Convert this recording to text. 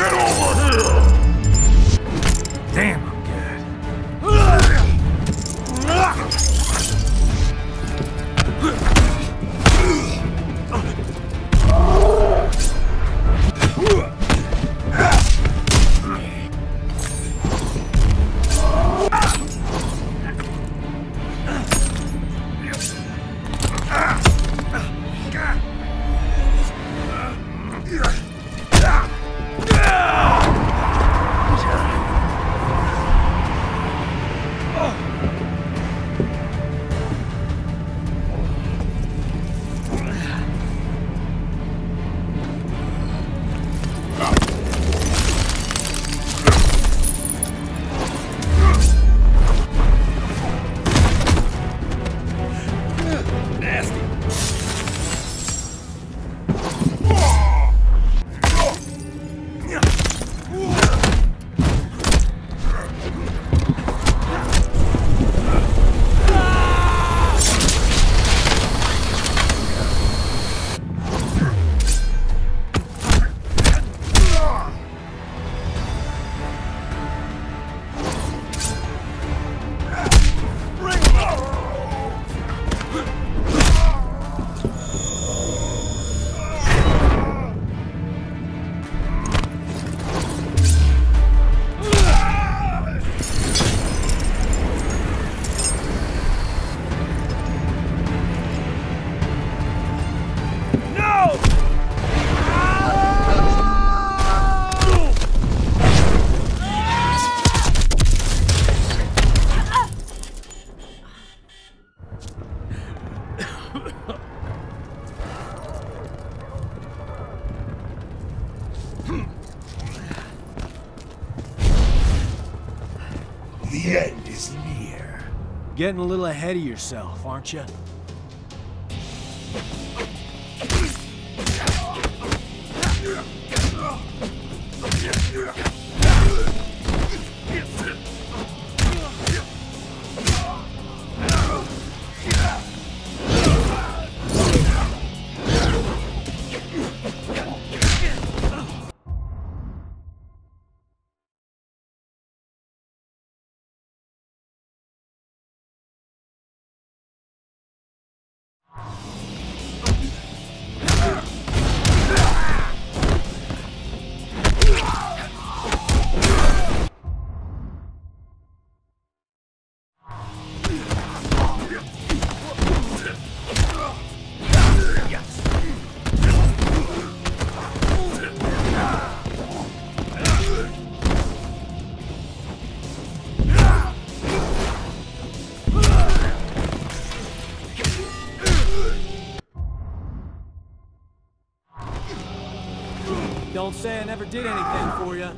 Get over The end is near. Getting a little ahead of yourself, aren't you? Don't say I never did anything for you.